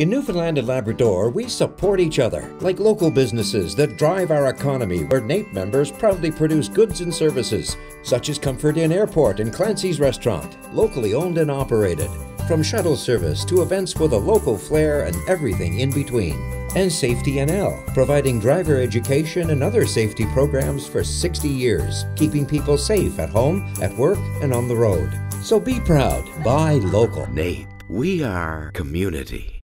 In Newfoundland and Labrador, we support each other, like local businesses that drive our economy, where NAPE members proudly produce goods and services, such as Comfort Inn Airport and Clancy's Restaurant, locally owned and operated, from shuttle service to events with a local flair and everything in between. And Safety NL, providing driver education and other safety programs for 60 years, keeping people safe at home, at work, and on the road. So be proud, buy local. NAPE, we are community.